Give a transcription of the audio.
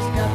just got